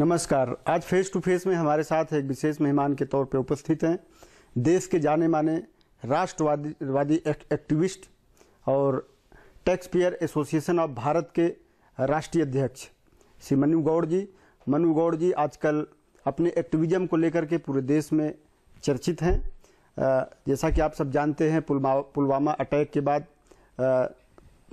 नमस्कार। आज face to face में हमारे साथ एक विशेष मेहमान के तौर पर उपस्थित हैं। देश के जाने माने राष्ट्रवादी एक, एक्टिविस्ट और tax payer association of Bharat के राष्ट्रीय अध्यक्ष श्री मनु गौड़ जी। मनु गौड़ जी आजकल अपने एक्टिविज्म को लेकर के पूरे देश में चर्चित हैं। जैसा कि आप सब जानते हैं पुलवामा अटैक के बाद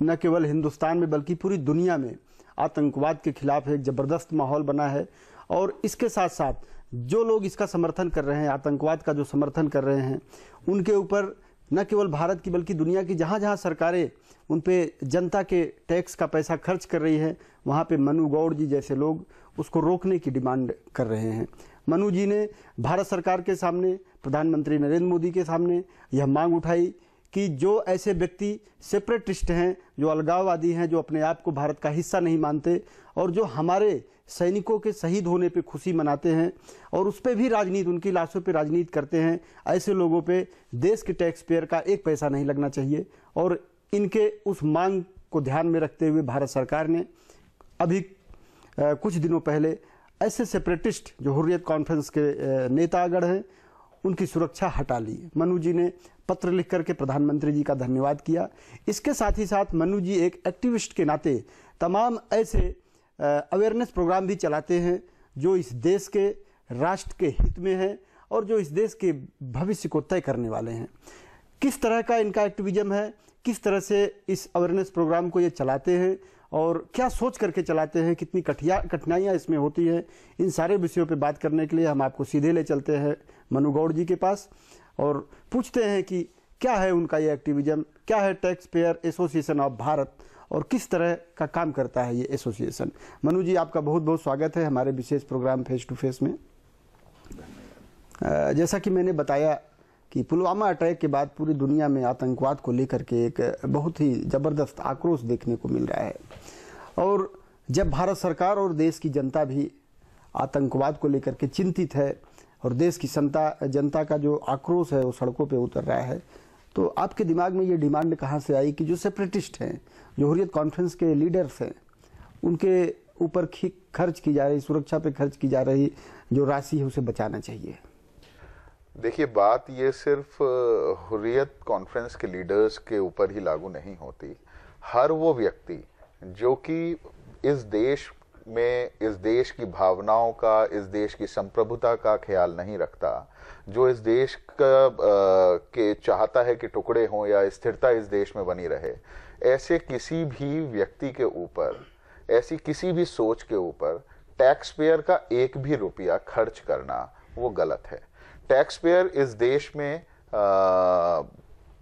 न केवल हिंदुस्तान में बल्कि पूरी दुनिया में आतंकवाद के खिलाफ एक ज़बरदस्त माहौल बना है। और इसके साथ साथ जो लोग इसका समर्थन कर रहे हैं, आतंकवाद का जो समर्थन कर रहे हैं, उनके ऊपर न केवल भारत की बल्कि दुनिया की जहाँ जहाँ सरकारें उन पे जनता के टैक्स का पैसा खर्च कर रही है, वहाँ पे मनु गौड़ जी जैसे लोग उसको रोकने की डिमांड कर रहे हैं। मनु जी ने भारत सरकार के सामने, प्रधानमंत्री नरेंद्र मोदी के सामने यह मांग उठाई कि जो ऐसे व्यक्ति सेपरेटिस्ट हैं, जो अलगाववादी हैं, जो अपने आप को भारत का हिस्सा नहीं मानते और जो हमारे सैनिकों के शहीद होने पे खुशी मनाते हैं और उस पर भी राजनीति, उनकी लाशों पे राजनीति करते हैं, ऐसे लोगों पे देश के टैक्स पेयर का एक पैसा नहीं लगना चाहिए और इनके उस मांग को ध्यान में रखते हुए भारत सरकार ने अभी कुछ दिनों पहले ऐसे सेपरेटिस्ट, जो हुर्रियत कॉन्फ्रेंस के नेतागढ़ हैं उनकी सुरक्षा हटा ली। मनु जी ने पत्र लिख करके प्रधानमंत्री जी का धन्यवाद किया। इसके साथ ही साथ मनु जी एक एक्टिविस्ट के नाते तमाम ऐसे अवेयरनेस प्रोग्राम भी चलाते हैं, जो इस देश के राष्ट्र के हित में है और जो इस देश के भविष्य को तय करने वाले हैं। किस तरह का इनका एक्टिविज्म है? किस तरह से इस अवेयरनेस प्रोग्राम को ये चलाते हैं? और क्या सोच करके चलाते हैं? कितनी कठिया, कठिनाइयाँ इसमें होती हैं? इन सारे विषयों पे बात करने के लिए हम आपको सीधे ले चलते हैं। मनु गौड़ जी के पास, और पूछते हैं कि क्या है उनका ये एक्टिविज्म क्या है tax payer association of Bharat, और किस तरह का काम करता है ये एसोसिएशन मनु जी, आपका बहुत बहुत स्वागत है हमारे विशेष प्रोग्राम फेस टू फेस में। जैसा कि मैंने बताया कि पुलवामा अटैक के बाद पूरी दुनिया में आतंकवाद को लेकर के एक बहुत ही ज़बरदस्त आक्रोश देखने को मिल रहा है। और जब भारत सरकार और देश की जनता भी आतंकवाद को लेकर के चिंतित है और देश की जनता जनता का जो आक्रोश है वो सड़कों पे उतर रहा है। तो आपके दिमाग में ये डिमांड कहाँ से आई कि जो सेपरेटिस्ट हैं, जो हुरियत कॉन्फ्रेंस के लीडर्स हैं, उनके ऊपर खर्च की जा रही, सुरक्षा पे खर्च की जा रही, जो राशि है उसे बचाना चाहिए? देखिए, बात ये सिर्फ़ हुरियत कॉन्फ्रेंस के लीडर्स के ऊपर ही लागू नहीं होती। हर वो व्यक्ति, जो कि इस देश में इस देश की भावनाओं का इस देश की संप्रभुता का ख्याल नहीं रखता। जो इस देश का अ, के चाहता है कि टुकड़े हों या स्थिरता इस देश में बनी रहे ऐसे किसी भी व्यक्ति के ऊपर ऐसी किसी भी सोच के ऊपर टैक्स पेयर का एक भी रुपया खर्च करना वो गलत है। टैक्स पेयर इस देश में आ,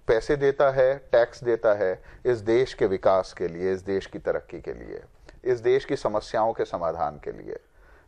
पैसे देता है टैक्स देता है इस देश के विकास के लिए इस देश की तरक्की के लिए। इस देश की समस्याओं के समाधान के लिए।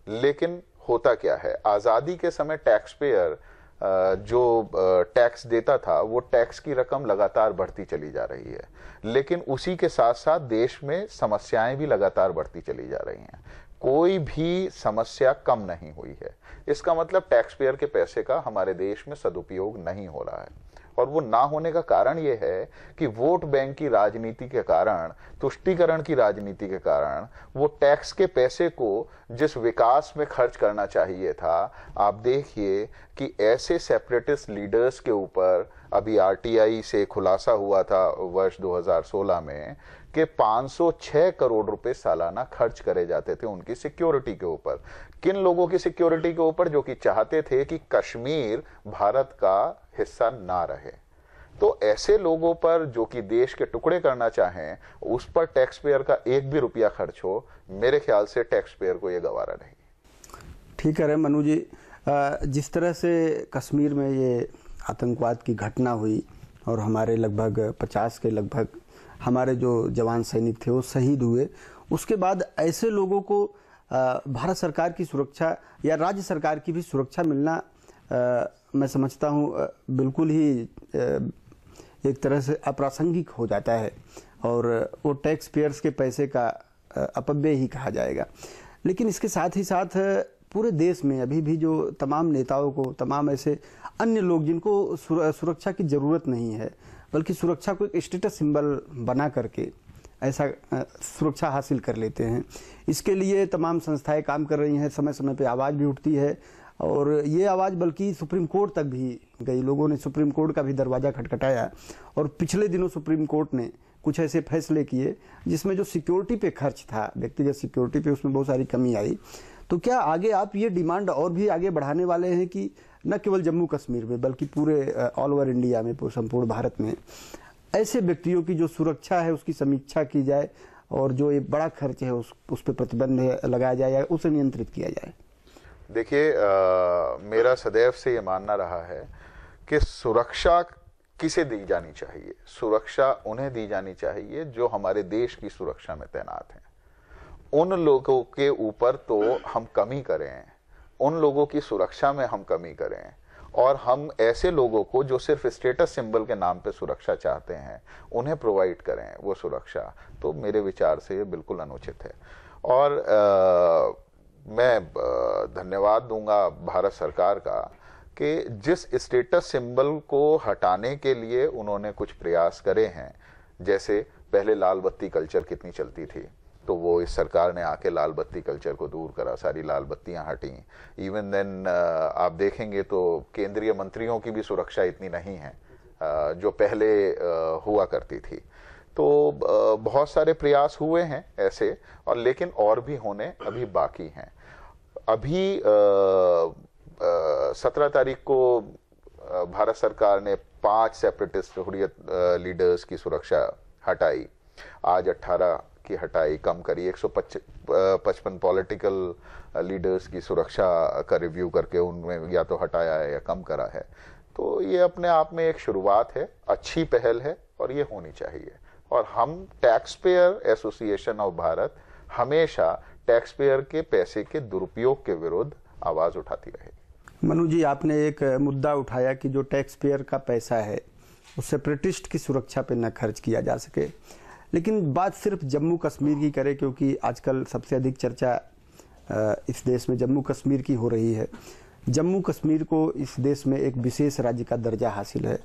लेकिन होता क्या है? आज़ादी के समय टैक्स पेयर जो टैक्स देता था, वो टैक्स की रकम लगातार बढ़ती चली जा रही है। लेकिन उसी के साथ साथ देश में समस्याएँ भी लगातार बढ़ती चली जा रही हैं। कोई भी समस्या कम नहीं हुई है। इसका मतलब टैक्स पेयर के पैसे का हमारे देश में सदुपयोग नहीं हो रहा है। और वो ना होने का कारण ये है कि वोट बैंक की राजनीति के कारण, तुष्टिकरण की राजनीति के कारण, वो टैक्स के पैसे को जिस विकास में खर्च करना चाहिए था, आप देखिए कि ऐसे सेपरेटिस्ट लीडर्स के ऊपर, अभी आरटीआई से खुलासा हुआ था वर्ष 2016 में कि 506 करोड़ रुपए सालाना खर्च करे जाते थे उनकी सिक्योरिटी के ऊपर। किन लोगों की सिक्योरिटी के ऊपर? जो कि चाहते थे कि कश्मीर भारत का हिस्सा ना रहे। तो ऐसे लोगों पर जो कि देश के टुकड़े करना चाहें, उस पर टैक्स पेयर का एक भी रुपया खर्च हो, मेरे ख्याल से टैक्स पेयर को यह गवारा नहीं। ठीक है मनु जी। जिस तरह से कश्मीर में ये आतंकवाद की घटना हुई, और हमारे लगभग 50 के लगभग हमारे जो जवान सैनिक थे वो शहीद हुए। उसके बाद ऐसे लोगों को भारत सरकार की सुरक्षा या राज्य सरकार की भी सुरक्षा मिलना अ, मैं समझता हूँ बिल्कुल ही एक तरह से अप्रासंगिक हो जाता है और वो टैक्स पेयर्स के पैसे का अपव्यय ही कहा जाएगा। लेकिन इसके साथ ही साथ पूरे देश में अभी भी जो तमाम नेताओं को तमाम ऐसे अन्य लोग जिनको सुरक्षा की ज़रूरत नहीं है बल्कि सुरक्षा को एक स्टेटस सिंबल बना करके ऐसा सुरक्षा हासिल कर लेते हैं। इसके लिए तमाम संस्थाएँ काम कर रही हैं समय समय पे आवाज़ भी उठती है, और ये आवाज़ बल्कि सुप्रीम कोर्ट तक भी गई। लोगों ने सुप्रीम कोर्ट का भी दरवाज़ा खटखटाया, और पिछले दिनों सुप्रीम कोर्ट ने कुछ ऐसे फैसले किए, जिसमें जो सिक्योरिटी पे खर्च था, व्यक्तिगत सिक्योरिटी पे उसमें बहुत सारी कमी आई। तो क्या आगे आप ये डिमांड और भी आगे बढ़ाने वाले हैं कि न केवल जम्मू कश्मीर में, बल्कि पूरे ऑल ओवर इंडिया में, पूरे संपूर्ण भारत में, ऐसे व्यक्तियों की जो सुरक्षा है, उसकी समीक्षा की जाए और जो ये बड़ा खर्च है, उस उस पर प्रतिबंध लगाया जाए या उसे नियंत्रित किया जाए। देखिए मेरा सदैव से ये मानना रहा है कि सुरक्षा किसे दी जानी चाहिए? सुरक्षा उन्हें दी जानी चाहिए जो हमारे देश की सुरक्षा में तैनात हैं। उन लोगों के ऊपर तो हम कमी करें। उन लोगों की सुरक्षा में हम कमी करें। और हम ऐसे लोगों को जो सिर्फ़ स्टेटस सिंबल के नाम पे सुरक्षा चाहते हैं उन्हें प्रोवाइड करें वो सुरक्षा। तो मेरे विचार से ये बिल्कुल अनुचित है। और अ, मैं धन्यवाद दूँगा भारत सरकार का कि जिस स्टेटस सिंबल को हटाने के लिए उन्होंने कुछ प्रयास करे हैं। जैसे पहले लाल बत्ती कल्चर कितनी चलती थी। तो वो इस सरकार ने आके लाल बत्ती कल्चर को दूर करा, सारी लाल बत्तियाँ हटी। इवन देन आप देखेंगे तो केंद्रीय मंत्रियों की भी सुरक्षा इतनी नहीं है जो पहले हुआ करती थी। तो बहुत सारे प्रयास हुए हैं ऐसे, और लेकिन और भी होने अभी बाकी हैं। अभी सत्रह तारीख को भारत सरकार ने पाँच सेपरेटिस्ट हुरियत लीडर्स की सुरक्षा हटाई। आज 18 की हटाई, कम करी। एक सौ पचपन पॉलिटिकल लीडर्स की सुरक्षा का रिव्यू करके उनमें या तो हटाया है या कम करा है। तो ये अपने आप में एक शुरुआत है, अच्छी पहल है और ये होनी चाहिए। और हम tax payer association of Bharat हमेशा टैक्स पेयर के पैसे के दुरुपयोग के विरुद्ध आवाज़ उठाती रहेगी मनु जी, आपने एक मुद्दा उठाया कि जो टैक्स पेयर का पैसा है, उससे सेपरेटिस्ट की सुरक्षा पे न खर्च किया जा सके। लेकिन बात सिर्फ़ जम्मू कश्मीर की करें, क्योंकि आजकल सबसे अधिक चर्चा इस देश में जम्मू कश्मीर की हो रही है। जम्मू कश्मीर को इस देश में एक विशेष राज्य का दर्जा हासिल है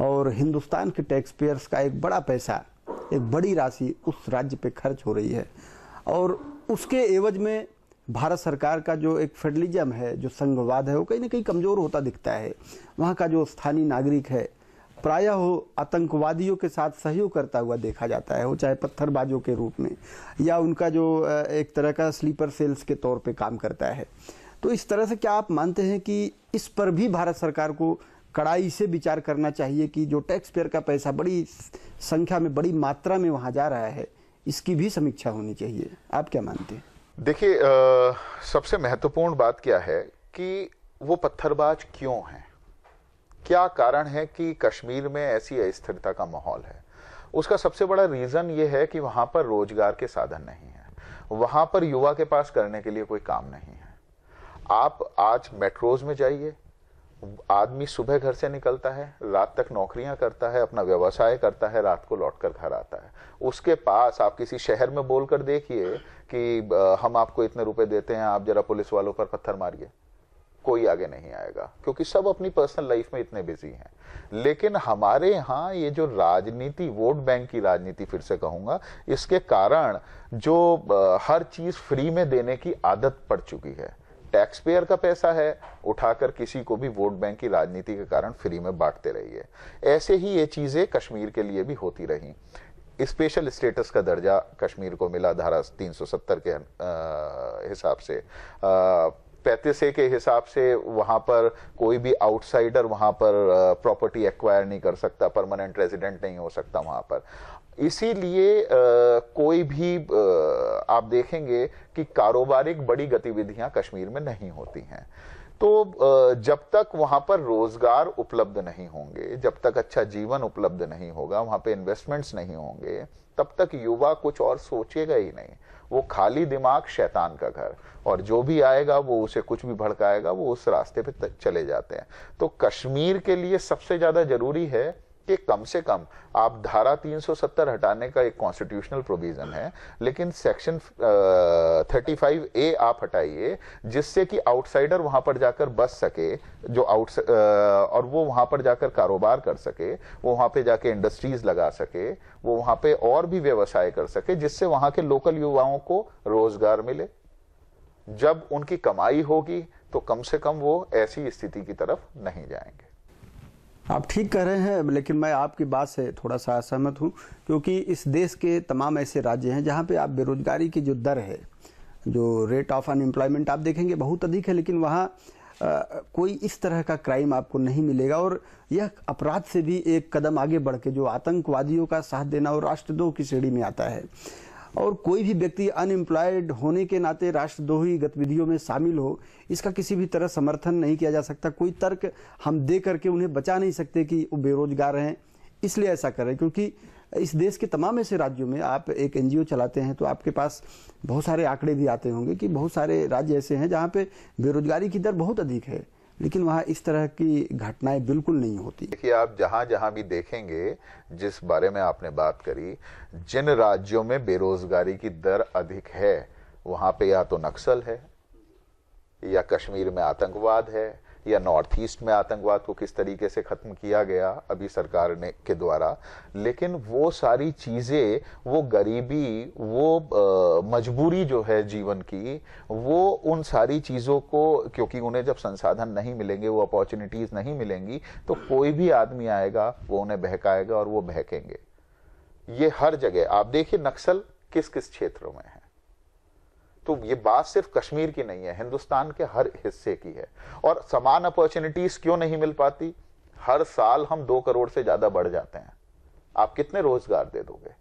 और हिंदुस्तान के टैक्स पेयर्स का एक बड़ा पैसा, एक बड़ी राशि उस राज्य पे खर्च हो रही है। और उसके एवज में भारत सरकार का जो एक फेडरलिज्म है, जो संघवाद है, वो कहीं ना कहीं कमज़ोर होता दिखता है। वहाँ का जो स्थानीय नागरिक है प्रायः वो आतंकवादियों के साथ सहयोग करता हुआ देखा जाता है, वो चाहे पत्थरबाजों के रूप में, या उनका जो एक तरह का स्लीपर सेल्स के तौर पे काम करता है। तो इस तरह से क्या आप मानते हैं कि इस पर भी भारत सरकार को कड़ाई से विचार करना चाहिए कि जो टैक्स पेयर का पैसा बड़ी संख्या में, बड़ी मात्रा में वहाँ जा रहा है, इसकी भी समीक्षा होनी चाहिए? आप क्या मानते हैं? देखिए सबसे महत्वपूर्ण बात क्या है कि वो पत्थरबाज क्यों हैं? क्या कारण है कि कश्मीर में ऐसी अस्थिरता का माहौल है? उसका सबसे बड़ा रीजन ये है कि वहाँ पर रोज़गार के साधन नहीं है। वहाँ पर युवा के पास करने के लिए कोई काम नहीं है। आप आज मेट्रोज में जाइए। आदमी सुबह घर से निकलता है, रात तक नौकरियाँ करता है, अपना व्यवसाय करता है, रात को लौटकर घर आता है। उसके पास आप किसी शहर में बोलकर देखिए कि हम आपको इतने रुपए देते हैं, आप जरा पुलिस वालों पर पत्थर मारिए। कोई आगे नहीं आएगा, क्योंकि सब अपनी पर्सनल लाइफ में इतने बिज़ी हैं। लेकिन हमारे यहाँ ये जो राजनीति वोट बैंक की राजनीति फिर से कहूँगा, इसके कारण जो हर चीज़ फ्री में देने की आदत पड़ चुकी है। टैक्स पेयर का पैसा है, उठाकर किसी को भी वोट बैंक की राजनीति के कारण फ्री में बांटते रहिए। ऐसे ही ये चीज़ें कश्मीर के लिए भी होती रही। स्पेशल स्टेटस का दर्जा कश्मीर को मिला धारा 370 के हिसाब से। पैंतीस ए के हिसाब से वहाँ पर कोई भी आउटसाइडर वहाँ पर प्रॉपर्टी एक्वायर नहीं कर सकता परमानेंट रेजिडेंट नहीं हो सकता वहाँ पर। इसीलिए कोई भी अ, आप देखेंगे कि कारोबारिक बड़ी गतिविधियाँ कश्मीर में नहीं होती हैं। तो जब तक वहाँ पर रोज़गार उपलब्ध नहीं होंगे जब तक अच्छा जीवन उपलब्ध नहीं होगा वहाँ पे इन्वेस्टमेंट्स नहीं होंगे तब तक युवा कुछ और सोचेगा ही नहीं। वो खाली दिमाग शैतान का घर। और जो भी आएगा, वो उसे कुछ भी भड़काएगा, वो उस रास्ते पे चले जाते हैं। तो कश्मीर के लिए सबसे ज़्यादा ज़रूरी है कि कम से कम आप धारा 370 हटाने का एक कॉन्स्टिट्यूशनल प्रोविज़न है, लेकिन सेक्शन थर्टी फाइव ए आप हटाइए, जिससे कि आउटसाइडर वहाँ पर जाकर बस सके, जो आउट और वो वहाँ पर जाकर कारोबार कर सके, वो वहाँ पे जाके इंडस्ट्रीज़ लगा सके, वो वहाँ पे और भी व्यवसाय कर सके, जिससे वहाँ के लोकल युवाओं को रोज़गार मिले। जब उनकी कमाई होगी तो कम से कम वो ऐसी स्थिति की तरफ़ नहीं जाएँगे। आप ठीक कह रहे हैं, लेकिन मैं आपकी बात से थोड़ा सा असहमत हूँ, क्योंकि इस देश के तमाम ऐसे राज्य हैं जहाँ पे आप बेरोजगारी की जो दर है, जो रेट ऑफ़ अनएम्प्लॉयमेंट आप देखेंगे बहुत अधिक है, लेकिन वहाँ कोई इस तरह का क्राइम आपको नहीं मिलेगा, और यह अपराध से भी एक कदम आगे बढ़ के जो आतंकवादियों का साथ देना और राष्ट्रद्रोह की श्रेणी में आता है। और कोई भी व्यक्ति अनएम्प्लॉयड होने के नाते राष्ट्रद्रोही गतिविधियों में शामिल हो, इसका किसी भी तरह समर्थन नहीं किया जा सकता। कोई तर्क हम दे करके उन्हें बचा नहीं सकते कि वो बेरोजगार हैं, इसलिए ऐसा करें, क्योंकि इस देश के तमाम ऐसे राज्यों में आप एक एनजीओ चलाते हैं तो आपके पास बहुत सारे आंकड़े भी आते होंगे कि बहुत सारे राज्य ऐसे हैं जहाँ पे बेरोजगारी की दर बहुत अधिक है। लेकिन वहाँ इस तरह की घटनाएँ बिल्कुल नहीं होती। देखिए, आप जहाँ जहाँ भी देखेंगे, जिस बारे में आपने बात करी, जिन राज्यों में बेरोजगारी की दर अधिक है, वहाँ पे या तो नक्सल है, या कश्मीर में आतंकवाद है या नॉर्थ ईस्ट में आतंकवाद को किस तरीके से खत्म किया गया अभी सरकार ने के द्वारा लेकिन वो सारी चीज़ें वो गरीबी वो आ, मजबूरी जो है जीवन की वो उन सारी चीज़ों को क्योंकि उन्हें जब संसाधन नहीं मिलेंगे वो अपॉर्चुनिटीज़ नहीं मिलेंगी तो कोई भी आदमी आएगा वो उन्हें बहकाएगा और वो बहकेंगे। ये हर जगह आप देखिए नक्सल किस किस क्षेत्रों में है। तो ये बात सिर्फ़ कश्मीर की नहीं है, हिंदुस्तान के हर हिस्से की है। और समान अपॉर्चुनिटीज़ क्यों नहीं मिल पाती? हर साल हम दो करोड़ से ज़्यादा बढ़ जाते हैं। आप कितने रोज़गार दे दोगे?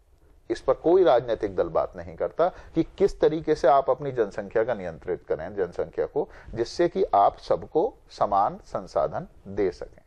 इस पर कोई राजनीतिक दल बात नहीं करता कि किस तरीके से आप अपनी जनसंख्या का नियंत्रित करें, जनसंख्या को, जिससे कि आप सबको समान संसाधन दे सकें।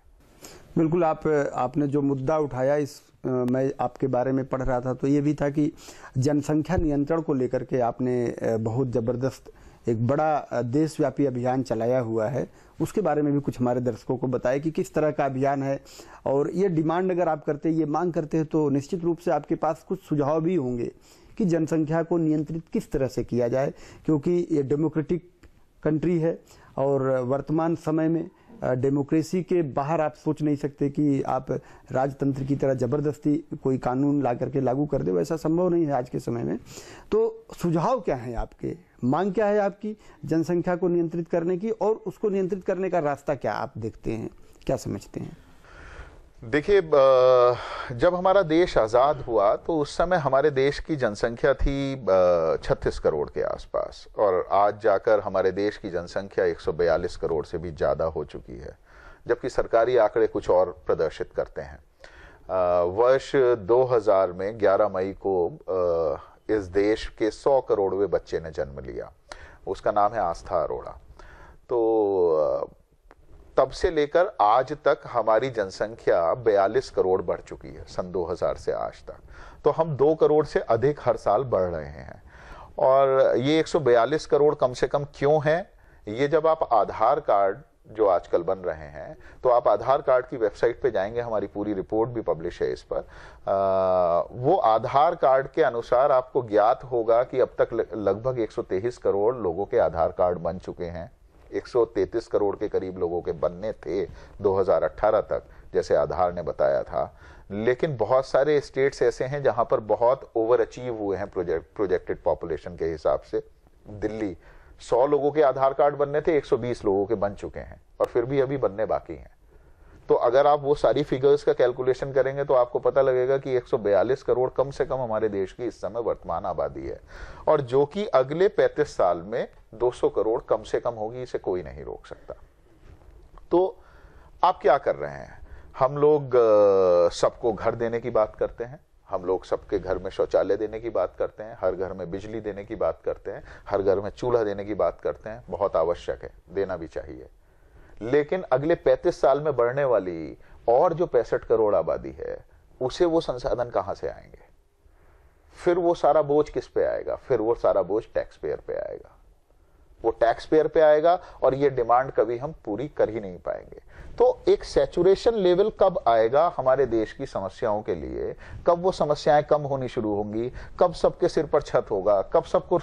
बिल्कुल, आप, आपने जो मुद्दा उठाया इस मैं आपके बारे में पढ़ रहा था तो ये भी था कि जनसंख्या नियंत्रण को लेकर के आपने बहुत ज़बरदस्त एक बड़ा देशव्यापी अभियान चलाया हुआ है। उसके बारे में भी कुछ हमारे दर्शकों को बताया कि किस तरह का अभियान है। और ये डिमांड अगर आप करते हैं ये मांग करते हैं तो निश्चित रूप से आपके पास कुछ सुझाव भी होंगे कि जनसंख्या को नियंत्रित किस तरह से किया जाए, क्योंकि ये डेमोक्रेटिक कंट्री है और वर्तमान समय में डेमोक्रेसी के बाहर आप सोच नहीं सकते कि आप राजतंत्र की तरह ज़बरदस्ती कोई कानून ला करके लागू कर दे, वैसा संभव नहीं है आज के समय में। तो सुझाव क्या है आपके? मांग क्या है आपकी जनसंख्या को नियंत्रित करने की? और उसको नियंत्रित करने का रास्ता क्या आप देखते हैं? क्या समझते हैं? देखिए जब हमारा देश आज़ाद हुआ तो उस समय हमारे देश की जनसंख्या थी छत्तीस करोड़ के आसपास। और आज जाकर हमारे देश की जनसंख्या 142 करोड़ से भी ज़्यादा हो चुकी है, जबकि सरकारी आंकड़े कुछ और प्रदर्शित करते हैं। वर्ष 2000 में 11 मई को इस देश के 100 करोड़वे बच्चे ने जन्म लिया। उसका नाम है आस्था अरोड़ा। तो तब से लेकर आज तक हमारी जनसंख्या 42 करोड़ बढ़ चुकी है सन 2000 से आज तक। तो हम दो करोड़ से अधिक हर साल बढ़ रहे हैं। और ये 142 करोड़ कम से कम क्यों है? ये जब आप आधार कार्ड जो आजकल बन रहे हैं तो आप आधार कार्ड की वेबसाइट पे जाएँगे हमारी पूरी रिपोर्ट भी पब्लिश है इस पर। आ, वो आधार कार्ड के अनुसार आपको ज्ञात होगा कि अब तक लगभग 123 करोड़ लोगों के आधार कार्ड बन चुके हैं। 133 करोड़ के करीब लोगों के बनने थे 2018 तक, जैसे आधार ने बताया था। लेकिन बहुत सारे स्टेट्स ऐसे हैं जहाँ पर बहुत ओवर अचीव हुए हैं प्रोजेक्ट प्रोजेक्टेड पॉपुलेशन के हिसाब से। दिल्ली 100 लोगों के आधार कार्ड बनने थे 120 लोगों के बन चुके हैं, और फिर भी अभी बनने बाकी हैं। तो अगर आप वो सारी फिगर्स का कैलकुलेशन करेंगे तो आपको पता लगेगा कि 142 करोड़ कम से कम हमारे देश की इस समय वर्तमान आबादी है। और जो कि अगले 35 साल में 200 करोड़ कम से कम होगी, इसे कोई नहीं रोक सकता। तो आप क्या कर रहे हैं? हम लोग सबको घर देने की बात करते हैं। हम लोग सबके घर में शौचालय देने की बात करते हैं। हर घर में बिजली देने की बात करते हैं। हर घर में चूल्हा देने की बात करते हैं। बहुत आवश्यक है। देना भी चाहिए। लेकिन अगले 35 साल में बढ़ने वाली और जो पैंसठ करोड़ आबादी है, उसे वो संसाधन कहाँ से आएँगे? फिर वो सारा बोझ किस पे आएगा? फिर वो सारा बोझ टैक्स पेयर पे आएगा। वो टैक्स पेयर पे आएगा और ये डिमांड कभी हम पूरी कर ही नहीं पाएँगे। तो एक सेचुरेशन लेवल कब आएगा हमारे देश की समस्याओं के लिए? कब वो समस्याएँ कम होनी शुरू होंगी? कब सबके सिर पर छत होगा? कब सबको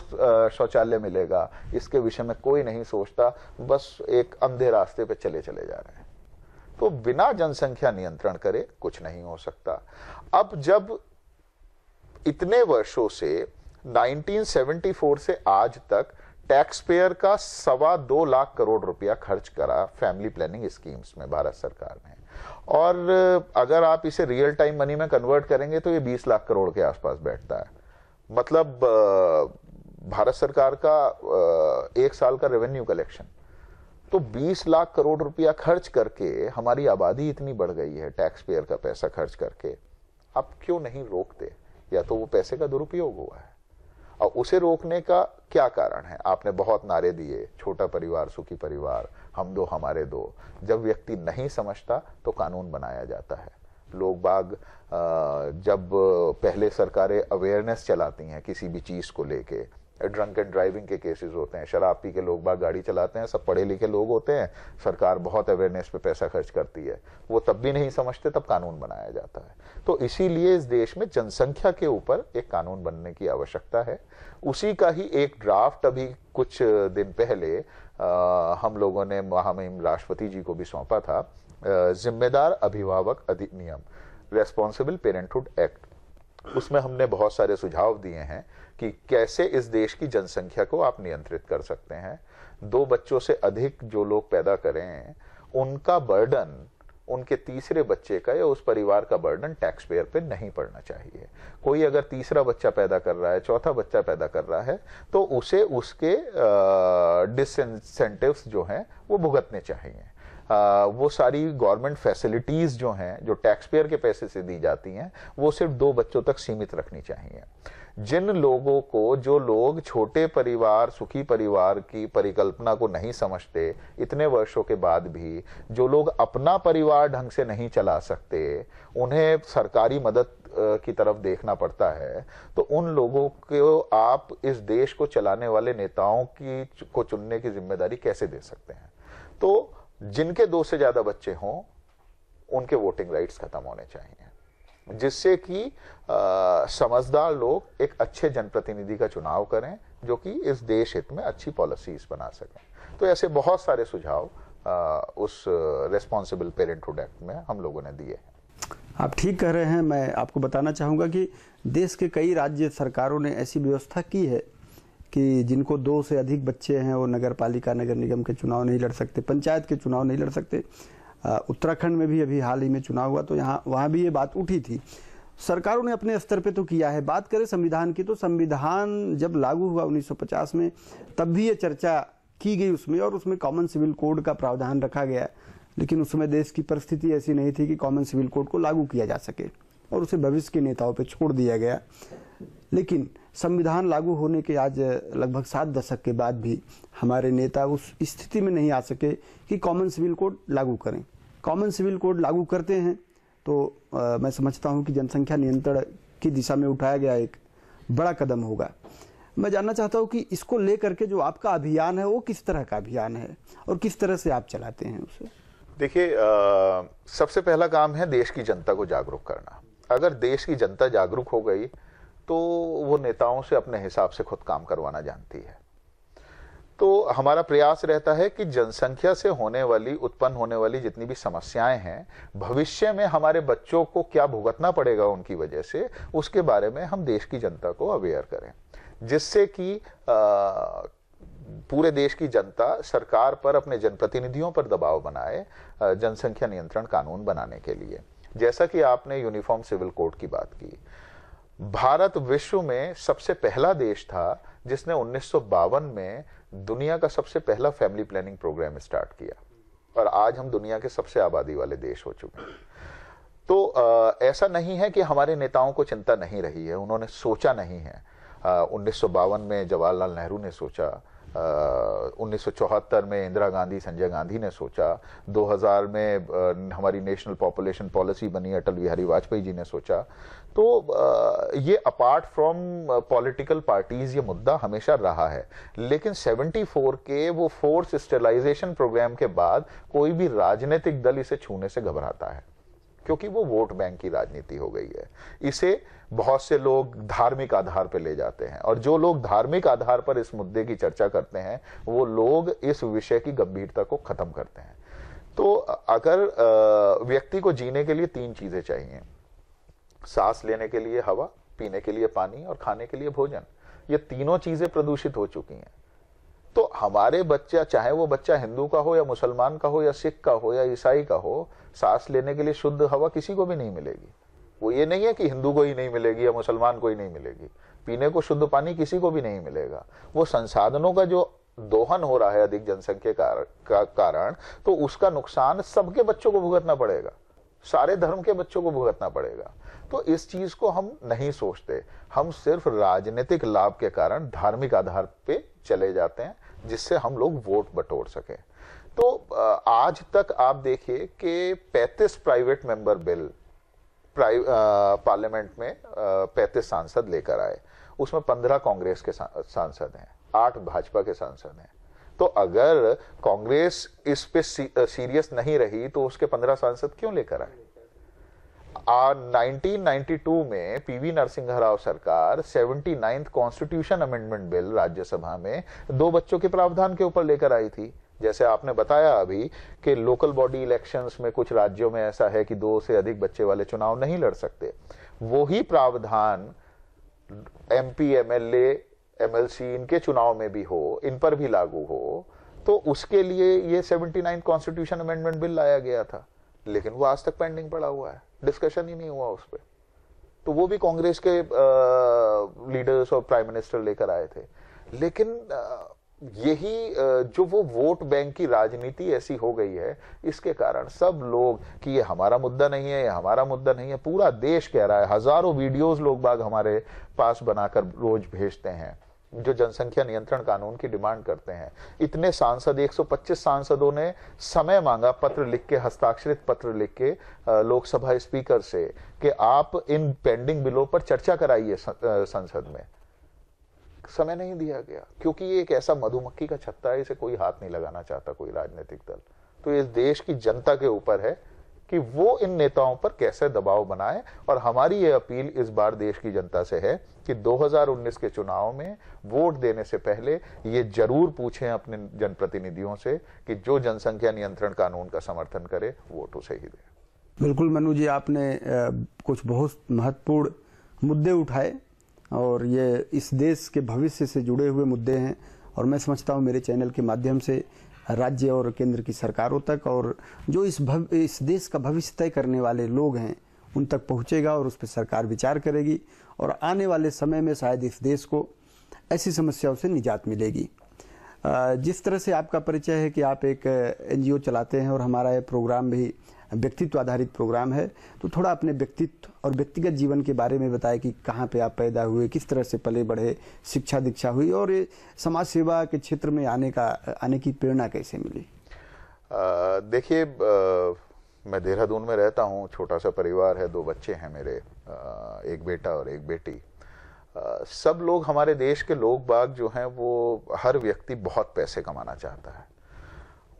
शौचालय मिलेगा? इसके विषय में कोई नहीं सोचता, बस एक अंधे रास्ते पे चले चले जा रहे हैं। तो बिना जनसंख्या नियंत्रण करे कुछ नहीं हो सकता। अब जब इतने वर्षों से 1974 से आज तक टैक्स पेयर का सवा दो लाख करोड़ रुपया खर्च करा फैमिली प्लानिंग स्कीम्स में भारत सरकार ने। और अगर आप इसे रियल टाइम मनी में कन्वर्ट करेंगे तो ये 20 लाख करोड़ के आसपास बैठता है। मतलब भारत सरकार का एक साल का रेवेन्यू कलेक्शन तो 20 लाख करोड़ रुपया खर्च करके हमारी आबादी इतनी बढ़ गई है टैक्स पेयर का पैसा खर्च करके। आप क्यों नहीं रोकते? या तो वो पैसे का दुरुपयोग हुआ है। और उसे रोकने का क्या कारण है? आपने बहुत नारे दिए, छोटा परिवार, सुखी परिवार, हम दो, हमारे दो। जब व्यक्ति नहीं समझता तो कानून बनाया जाता है। लोग बाग जब पहले सरकारें अवेयरनेस चलाती हैं किसी भी चीज़ को लेके ड्रंक एंड ड्राइविंग के केसेस होते हैं शराब पी के लोग बाग गाड़ी चलाते हैं सब पढ़े लिखे लोग होते हैं सरकार बहुत अवेयरनेस पे पैसा खर्च करती है। वो तब भी नहीं समझते तब कानून बनाया जाता है। तो इसीलिए इस देश में जनसंख्या के ऊपर एक कानून बनने की आवश्यकता है। उसी का ही एक ड्राफ्ट अभी कुछ दिन पहले आ, हम लोगों ने महामहिम राष्ट्रपति जी को भी सौंपा था जिम्मेदार अभिभावक अधिनियम रेस्पॉन्सिबल पेरेंटहुड एक्ट उसमें हमने बहुत सारे सुझाव दिए हैं कि कैसे इस देश की जनसंख्या को आप नियंत्रित कर सकते हैं। दो बच्चों से अधिक जो लोग पैदा करें, उनका बर्डन उनके तीसरे बच्चे का या उस परिवार का बर्डन टैक्स पेयर पे नहीं पड़ना चाहिए। कोई अगर तीसरा बच्चा पैदा कर रहा है, चौथा बच्चा पैदा कर रहा है तो उसे उसके डिसइंसेंटिव्स जो हैं, वो भुगतने चाहिए। वो सारी गवर्नमेंट फैसिलिटीज़ जो हैं, जो टैक्स पेयर के पैसे से दी जाती हैं, वो सिर्फ़ दो बच्चों तक सीमित रखनी चाहिए। जिन लोगों को, जो लोग छोटे परिवार, सुखी परिवार की परिकल्पना को नहीं समझते, इतने वर्षों के बाद भी, जो लोग अपना परिवार ढंग से नहीं चला सकते, उन्हें सरकारी मदद की तरफ़ देखना पड़ता है तो उन लोगों को आप इस देश को चलाने वाले नेताओं की, को चुनने की ज़िम्मेदारी कैसे दे सकते हैं? तो जिनके दो से ज़्यादा बच्चे हों उनके वोटिंग राइट्स खत्म होने चाहिए। जिससे कि समझदार लोग एक अच्छे जनप्रतिनिधि का चुनाव करें जो कि इस देश हित में अच्छी पॉलिसीज़ बना सकें। तो ऐसे बहुत सारे सुझाव आ, उस रेस्पॉन्सिबल पेरेंटहुड एक्ट में हम लोगों ने दिए हैं। आप ठीक कह रहे हैं। मैं आपको बताना चाहूँगा कि देश के कई राज्य सरकारों ने ऐसी व्यवस्था की है कि जिनको दो से अधिक बच्चे हैं, वो नगर पालिका नगर निगम के चुनाव नहीं लड़ सकते, पंचायत के चुनाव नहीं लड़ सकते। उत्तराखंड में भी अभी हाल ही में चुनाव हुआ तो यहाँ, वहाँ भी ये बात उठी थी। सरकारों ने अपने स्तर पे तो किया है। बात करें संविधान की तो संविधान जब लागू हुआ 1950 में, तब भी ये चर्चा की गई उसमें, और उसमें कॉमन सिविल कोड का प्रावधान रखा गया लेकिन उस समय देश की परिस्थिति ऐसी नहीं थी कि कॉमन सिविल कोड को लागू किया जा सके, और उसे भविष्य के नेताओं पर छोड़ दिया गया। लेकिन संविधान लागू होने के आज लगभग सात दशक के बाद भी हमारे नेता उस स्थिति में नहीं आ सके कि कॉमन सिविल कोड लागू करें। कॉमन सिविल कोड लागू करते हैं तो आ, मैं समझता हूँ कि जनसंख्या नियंत्रण की दिशा में उठाया गया एक बड़ा कदम होगा। मैं जानना चाहता हूँ कि इसको लेकर के जो आपका अभियान है वो किस तरह का अभियान है और किस तरह से आप चलाते हैं उसे? देखिए सबसे पहला काम है देश की जनता को जागरूक करना। अगर देश की जनता जागरूक हो गई तो वो नेताओं से अपने हिसाब से खुद काम करवाना जानती है। तो हमारा प्रयास रहता है कि जनसंख्या से होने वाली, उत्पन्न होने वाली जितनी भी समस्याएँ हैं, भविष्य में हमारे बच्चों को क्या भुगतना पड़ेगा उनकी वजह से, उसके बारे में हम देश की जनता को अवेयर करें। जिससे कि पूरे देश की जनता सरकार पर अपने जनप्रतिनिधियों पर दबाव बनाए जनसंख्या नियंत्रण कानून बनाने के लिए। जैसा कि आपने यूनिफॉर्म सिविल कोड की बात की भारत विश्व में सबसे पहला देश था जिसने उन्नीस सौ बावन में दुनिया का सबसे पहला फैमिली प्लानिंग प्रोग्राम स्टार्ट किया। और आज हम दुनिया के सबसे आबादी वाले देश हो चुके हैं। तो आ, ऐसा नहीं है कि हमारे नेताओं को चिंता नहीं रही है उन्होंने सोचा नहीं है। उन्नीस सौ बावन में जवाहरलाल नेहरू ने सोचा उन्नीस सौ चौहत्तर में इंदिरा गांधी संजय गांधी ने सोचा। 2000 में आ, हमारी नेशनल पॉपुलेशन पॉलिसी बनी अटल बिहारी वाजपेयी जी ने सोचा। तो आ, ये अपार्ट फ्रॉम पॉलिटिकल पार्टीज़ ये मुद्दा हमेशा रहा है। लेकिन 74 के वो फोर्स स्टेलाइजेशन प्रोग्राम के बाद कोई भी राजनीतिक दल इसे छूने से घबराता है। क्योंकि वो वोट बैंक की राजनीति हो गई है। इसे बहुत से लोग धार्मिक आधार पर ले जाते हैं। और जो लोग धार्मिक आधार पर इस मुद्दे की चर्चा करते हैं, वो लोग इस विषय की गंभीरता को खत्म करते हैं। तो अगर व्यक्ति को जीने के लिए तीन चीज़ें चाहिए। सांस लेने के लिए हवा, पीने के लिए पानी और खाने के लिए भोजन। ये तीनों चीज़ें प्रदूषित हो चुकी हैं। तो हमारे बच्चा, चाहे वो बच्चा हिंदू का हो या मुसलमान का हो या सिख का हो या ईसाई का हो, सांस लेने के लिए शुद्ध हवा किसी को भी नहीं मिलेगी। वो ये नहीं है कि हिंदू को ही नहीं मिलेगी या मुसलमान को ही नहीं मिलेगी। पीने को शुद्ध पानी किसी को भी नहीं मिलेगा। वो संसाधनों का जो दोहन हो रहा है अधिक जनसंख्या का कारण तो उसका नुकसान सबके बच्चों को भुगतना पड़ेगा। सारे धर्म के बच्चों को भुगतना पड़ेगा। तो इस चीज़ को हम नहीं सोचते। हम सिर्फ़ राजनीतिक लाभ के कारण धार्मिक आधार पे चले जाते हैं। जिससे हम लोग वोट बटोर सके। तो आज तक आप देखिए कि 35 प्राइवेट मेंबर बिल पार्लियामेंट में पैंतीस सांसद लेकर आए। उसमें पंद्रह कांग्रेस के सांसद हैं, आठ भाजपा के सांसद हैं। तो अगर कांग्रेस इस पे सीरियस नहीं रही तो उसके पंद्रह सांसद क्यों लेकर आए? 1992 में पीवी नरसिंह राव सरकार seventy ninth constitution amendment bill Rajya Sabha में दो बच्चों के प्रावधान के ऊपर लेकर आई थी। जैसे आपने बताया अभी कि लोकल बॉडी इलेक्शंस में कुछ राज्यों में ऐसा है कि दो से अधिक बच्चे वाले चुनाव नहीं लड़ सकते। वो ही प्रावधान एमपी एमएलए एमएलसी इनके चुनाव में भी हो, इन पर भी लागू हो तो उसके लिए ये seventy nine constitution amendment bill लाया गया था। लेकिन वो आज तक पेंडिंग पड़ा हुआ है। डिस्कशन ही नहीं हुआ उस पर तो वो भी कांग्रेस के लीडर्स और प्राइम मिनिस्टर लेकर आए थे। लेकिन यही जो वो वोट बैंक की राजनीति ऐसी हो गई है, इसके कारण सब लोग कि ये हमारा मुद्दा नहीं है, ये हमारा मुद्दा नहीं है, पूरा देश कह रहा है, हज़ारों वीडियोस लोग बाग हमारे पास बनाकर रोज भेजते हैं। जो जनसंख्या नियंत्रण कानून की डिमांड करते हैं। इतने सांसद 125 सांसदों ने समय मांगा पत्र लिख के, हस्ताक्षरित पत्र लिख के लोकसभा स्पीकर से कि आप इन पेंडिंग बिलों पर चर्चा कराइए संसद में। समय नहीं दिया गया, क्योंकि ये एक ऐसा मधुमक्खी का छत्ता है, इसे कोई हाथ नहीं लगाना चाहता कोई राजनीतिक दल। तो इस देश की जनता के ऊपर है कि वो इन नेताओं पर कैसे दबाव बनाए। और हमारी ये अपील इस बार देश की जनता से है कि 2019 के चुनाव में वोट देने से पहले ये ज़रूर पूछें अपने जनप्रतिनिधियों से कि जो जनसंख्या नियंत्रण कानून का समर्थन करे, वोट उसे ही दे। बिल्कुल, मनु जी, आपने कुछ बहुत महत्वपूर्ण मुद्दे उठाए और ये इस देश के भविष्य से जुड़े हुए मुद्दे हैं। और मैं समझता हूँ मेरे चैनल के माध्यम से राज्य और केंद्र की सरकारों तक और जो इस भव, इस देश का भविष्य तय करने वाले लोग हैं उन तक पहुँचेगा और उस पर सरकार विचार करेगी और आने वाले समय में शायद इस देश को ऐसी समस्याओं से निजात मिलेगी। जिस तरह से आपका परिचय है कि आप एक एनजीओ चलाते हैं और हमारा ये प्रोग्राम भी व्यक्तित्व आधारित प्रोग्राम है तो थोड़ा अपने व्यक्तित्व और व्यक्तिगत जीवन के बारे में बताएँ कि कहाँ पे आप पैदा हुए किस तरह से पले बढ़े शिक्षा दीक्षा हुई और समाज सेवा के क्षेत्र में आने का आने की प्रेरणा कैसे मिली? देखिए मैं देहरादून में रहता हूँ छोटा सा परिवार है दो बच्चे हैं मेरे आ, एक बेटा और एक बेटी। आ, सब लोग हमारे देश के लोग बाग जो हैं वो हर व्यक्ति बहुत पैसे कमाना चाहता है।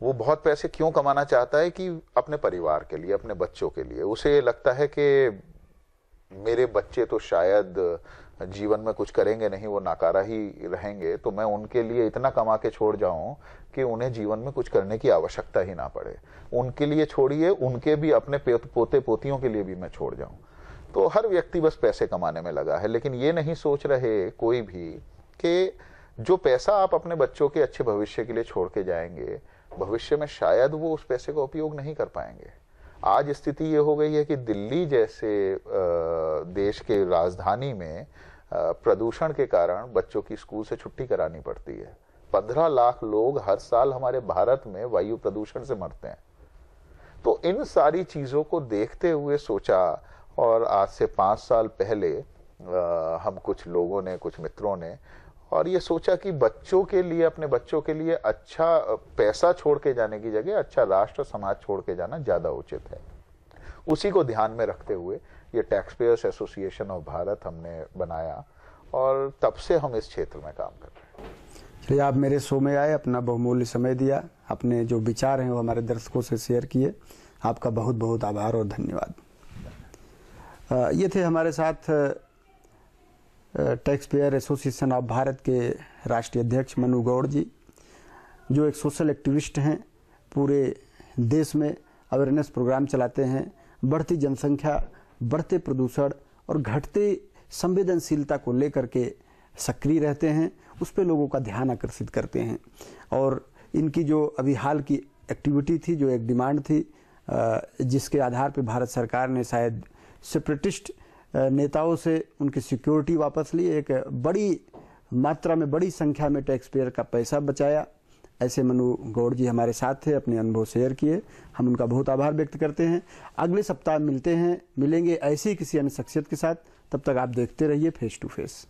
वो बहुत पैसे क्यों कमाना चाहता है कि अपने परिवार के लिए, अपने बच्चों के लिए? उसे ये लगता है कि मेरे बच्चे तो शायद जीवन में कुछ करेंगे नहीं, वो नाकारा ही रहेंगे तो मैं उनके लिए इतना कमा के छोड़ जाऊँ कि उन्हें जीवन में कुछ करने की आवश्यकता ही ना पड़े। उनके लिए छोड़िए, उनके भी अपने पोते पोतियों के लिए भी मैं छोड़ जाऊँ। तो हर व्यक्ति बस पैसे कमाने में लगा है, लेकिन ये नहीं सोच रहे कोई भी कि जो पैसा आप अपने बच्चों के अच्छे भविष्य के लिए छोड़ के जाएँगे भविष्य में शायद वो उस पैसे का उपयोग नहीं कर पाएँगे। आज स्थिति ये हो गई है कि दिल्ली जैसे देश के राजधानी में प्रदूषण के कारण बच्चों की स्कूल से छुट्टी करानी पड़ती है। पंद्रह लाख लोग हर साल हमारे भारत में वायु प्रदूषण से मरते हैं। तो इन सारी चीज़ों को देखते हुए सोचा और आज से पाँच साल पहले आ, हम कुछ लोगों ने कुछ मित्रों ने और ये सोचा कि बच्चों के लिए, अपने बच्चों के लिए अच्छा पैसा छोड़ के जाने की जगह अच्छा राष्ट्र, समाज छोड़ के जाना ज़्यादा उचित है। उसी को ध्यान में रखते हुए ये tax payers association of Bharat हमने बनाया और तब से हम इस क्षेत्र में काम कर रहे हैं। चलिए, आप मेरे शो में आए, अपना बहुमूल्य समय दिया, अपने जो विचार हैं वो हमारे दर्शकों से शेयर किए। आपका बहुत बहुत आभार और धन्यवाद। ये थे हमारे साथ tax payer association of Bharat के राष्ट्रीय अध्यक्ष मनु गौड़ जी, जो एक सोशल एक्टिविस्ट हैं, पूरे देश में अवेयरनेस प्रोग्राम चलाते हैं। बढ़ती जनसंख्या, बढ़ते प्रदूषण और घटते संवेदनशीलता को लेकर के सक्रिय रहते हैं, उस पर लोगों का ध्यान आकर्षित करते हैं। और इनकी जो अभी हाल की एक्टिविटी थी, जो एक डिमांड थी जिसके आधार पर भारत सरकार ने शायद सेपरेटिस्ट नेताओं से उनकी सिक्योरिटी वापस ली, एक बड़ी मात्रा में बड़ी संख्या में टैक्स पेयर का पैसा बचाया। ऐसे मनु गौड़ जी हमारे साथ थे, अपने अनुभव शेयर किए। हम उनका बहुत आभार व्यक्त करते हैं। अगले सप्ताह मिलते हैं, मिलेंगे ऐसी किसी अन्य शख्सियत के साथ। तब तक आप देखते रहिए फेस टू फेस